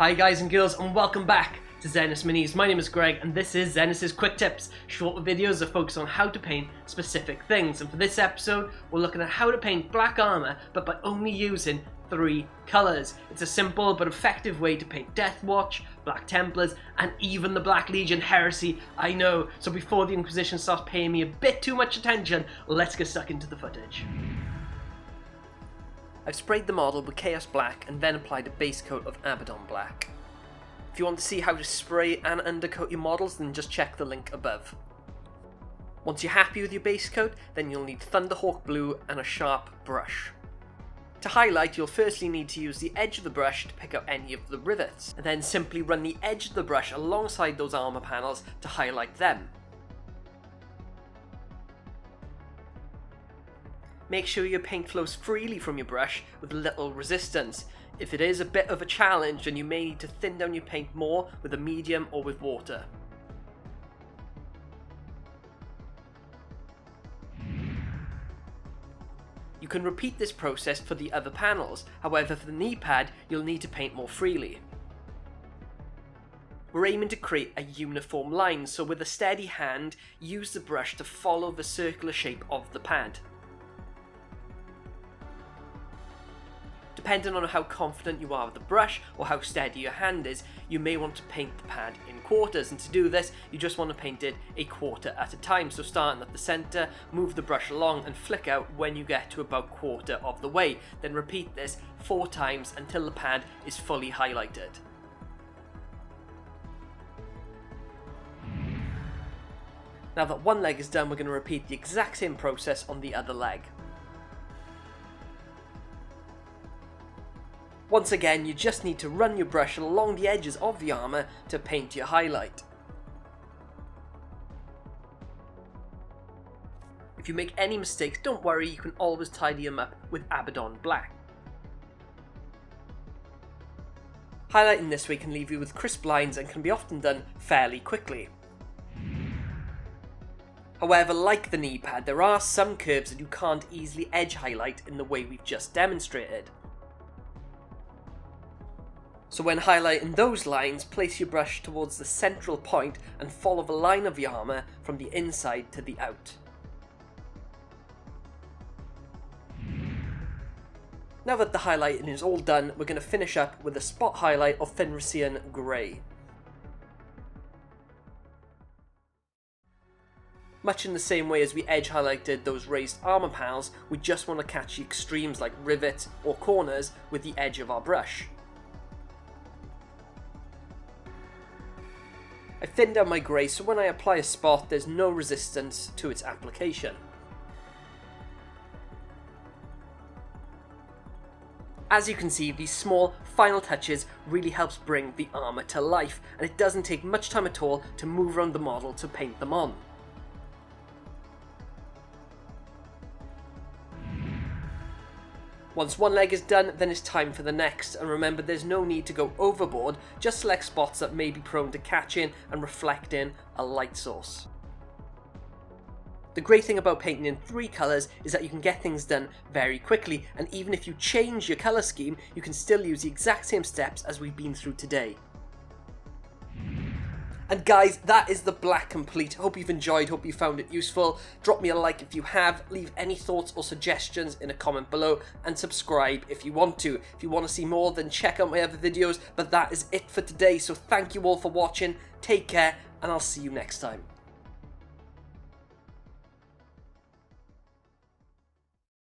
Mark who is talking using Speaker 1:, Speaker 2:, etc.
Speaker 1: Hi guys and girls and welcome back to Xenus Minis. My name is Greg and this is Xenus's Quick Tips, short videos that focus on how to paint specific things. And for this episode, we're looking at how to paint black armor, but by only using three colors. It's a simple but effective way to paint Deathwatch, Black Templars, and even the Black Legion Heresy, I know. So before the Inquisition starts paying me a bit too much attention, let's get stuck into the footage. I've sprayed the model with Chaos Black and then applied a base coat of Abaddon Black. If you want to see how to spray and undercoat your models then just check the link above. Once you're happy with your base coat then you'll need Thunderhawk Blue and a sharp brush. To highlight you'll firstly need to use the edge of the brush to pick out any of the rivets and then simply run the edge of the brush alongside those armour panels to highlight them. Make sure your paint flows freely from your brush with little resistance. If it is a bit of a challenge then you may need to thin down your paint more with a medium or with water. You can repeat this process for the other panels, however for the knee pad you'll need to paint more freely. We're aiming to create a uniform line, so with a steady hand, use the brush to follow the circular shape of the pad. Depending on how confident you are with the brush or how steady your hand is, you may want to paint the pad in quarters and to do this you just want to paint it a quarter at a time. So starting at the centre, move the brush along and flick out when you get to about quarter of the way. Then repeat this four times until the pad is fully highlighted. Now that one leg is done, we're going to repeat the exact same process on the other leg. Once again, you just need to run your brush along the edges of the armour to paint your highlight. If you make any mistakes, don't worry, you can always tidy them up with Abaddon Black. Highlighting this way can leave you with crisp lines and can be often done fairly quickly. However, like the knee pad, there are some curves that you can't easily edge highlight in the way we've just demonstrated. So when highlighting those lines, place your brush towards the central point and follow the line of your armour from the inside to the out. Now that the highlighting is all done, we're going to finish up with a spot highlight of Fenrisian Grey. Much in the same way as we edge highlighted those raised armour panels, we just want to catch the extremes like rivets or corners with the edge of our brush. I thinned down my grey so when I apply a spot there's no resistance to its application. As you can see, these small final touches really helps bring the armour to life, and it doesn't take much time at all to move around the model to paint them on. Once one leg is done, then it's time for the next, and remember there's no need to go overboard, just select spots that may be prone to catching and reflecting a light source. The great thing about painting in three colours is that you can get things done very quickly, and even if you change your colour scheme, you can still use the exact same steps as we've been through today. And guys, that is the black complete. Hope you've enjoyed, hope you found it useful. Drop me a like if you have, leave any thoughts or suggestions in a comment below, and subscribe if you want to. If you want to see more, then check out my other videos, but that is it for today, so thank you all for watching, take care, and I'll see you next time.